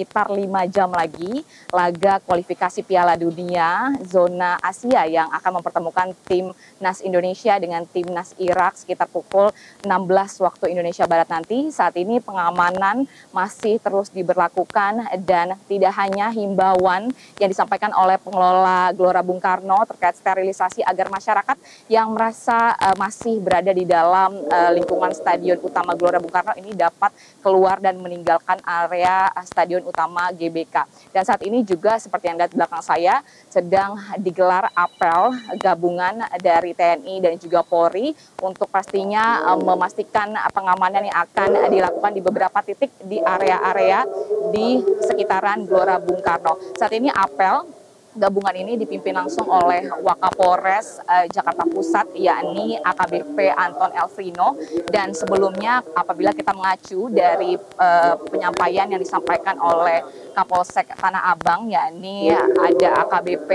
sekitar lima jam lagi laga kualifikasi Piala Dunia zona Asia yang akan mempertemukan tim Nas Indonesia dengan tim Nas Irak sekitar pukul 16 waktu Indonesia Barat nanti. Saat ini pengamanan masih terus diberlakukan dan tidak hanya himbauan yang disampaikan oleh pengelola Gelora Bung Karno terkait sterilisasi agar masyarakat yang merasa uh, masih berada di dalam uh, lingkungan stadion utama Gelora Bung Karno ini dapat keluar dan meninggalkan area stadion utama GBK. Dan saat ini juga seperti yang lihat belakang saya sedang digelar apel gabungan dari TNI dan juga Polri untuk pastinya uh, memastikan pengamanan yang akan dilakukan di beberapa titik di area-area di sekitaran Gelora Bung Karno. Saat ini apel gabungan ini dipimpin langsung oleh Wakapolres uh, Jakarta Pusat yakni AKBP Anton Elfrino. Dan sebelumnya apabila kita mengacu dari uh, penyampaian yang disampaikan oleh Kapolsek Tanah Abang yakni ada AKBP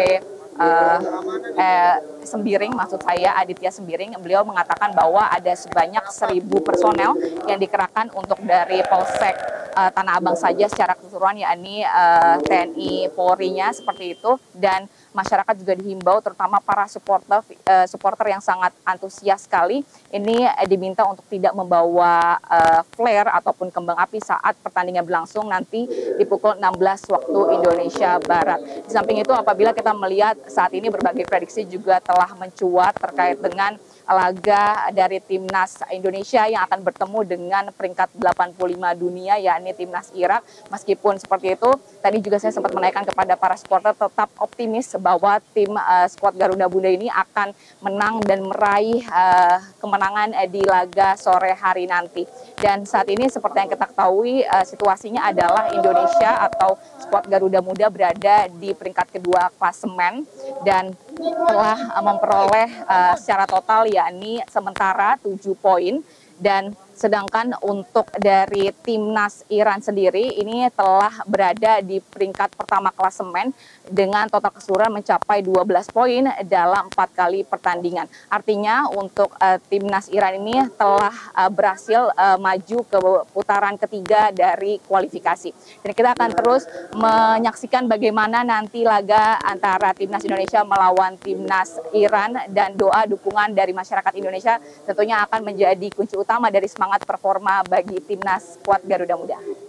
uh, eh, eh, Sembiring, maksud saya Aditya Sembiring, beliau mengatakan bahwa ada sebanyak seribu personel yang dikerahkan untuk dari Polsek uh, Tanah Abang saja secara keseluruhan, yakni uh, TNI Polri-nya seperti itu, dan masyarakat juga dihimbau terutama para supporter uh, supporter yang sangat antusias sekali ini uh, diminta untuk tidak membawa uh, flare ataupun kembang api saat pertandingan berlangsung nanti di pukul 16 waktu Indonesia Barat. Di samping itu apabila kita melihat saat ini berbagai prediksi juga telah mencuat terkait dengan laga dari timnas Indonesia yang akan bertemu dengan peringkat 85 dunia yakni timnas Irak. Meskipun seperti itu, tadi juga saya sempat menaikkan kepada para supporter tetap optimis bahwa tim uh, skuad Garuda Bunda ini akan menang dan meraih uh, kemenangan uh, di laga sore hari nanti. Dan saat ini seperti yang kita ketahui uh, situasinya adalah Indonesia atau skuad Garuda Muda berada di peringkat kedua klasemen dan telah memperoleh uh, secara total yakni sementara 7 poin dan Sedangkan untuk dari timnas Iran sendiri ini telah berada di peringkat pertama klasemen dengan total keseluruhan mencapai 12 poin dalam empat kali pertandingan. Artinya untuk uh, timnas Iran ini telah uh, berhasil uh, maju ke putaran ketiga dari kualifikasi. Dan kita akan terus menyaksikan bagaimana nanti laga antara timnas Indonesia melawan timnas Iran dan doa dukungan dari masyarakat Indonesia tentunya akan menjadi kunci utama dari semangat semangat performa bagi timnas kuat Garuda Muda.